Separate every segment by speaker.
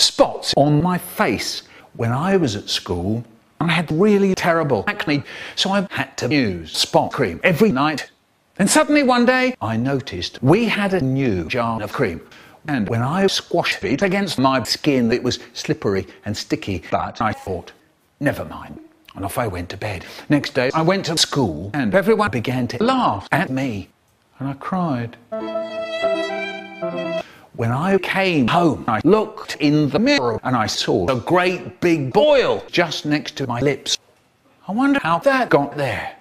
Speaker 1: spots on my face. When I was at school, I had really terrible acne, so I had to use spot cream every night. Then suddenly one day, I noticed we had a new jar of cream. And when I squashed it against my skin, it was slippery and sticky. But I thought, never mind. And off I went to bed. Next day, I went to school, and everyone began to laugh at me. And I cried. When I came home, I looked in the mirror and I saw a great big boil just next to my lips. I wonder how that got there.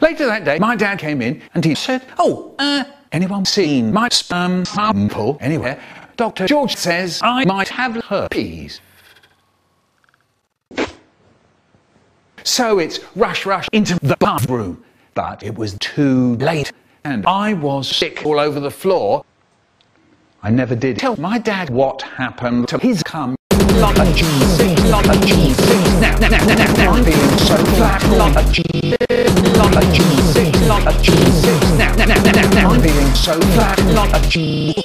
Speaker 1: Later that day, my dad came in and he said, Oh, uh, anyone seen my sperm sample anywhere? Dr. George says I might have herpes. So it's rush, rush into the bathroom. But it was too late, and I was sick all over the floor. I never did tell my dad what happened to his cum. Like a cheese, like a cheese. Now, now, now, now, now, I'm feeling so flat, like a cheese, like a cheese, like a cheese. Now, now, now, now, now, now I'm feeling so flat, like a cheese,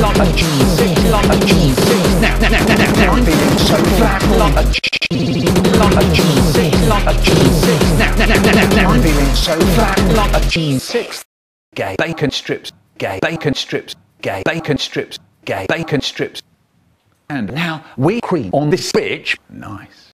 Speaker 1: like a cheese, like a cheese. Now, now, now, now, now, now I'm feeling so flat, like a cheese, like a cheese, like a cheese. Now, now, now, now, now, I'm feeling so flat, like a cheese. Six gay bacon strips, gay bacon strips, gay bacon strips, gay bacon strips. And now we cream on this bitch. Nice.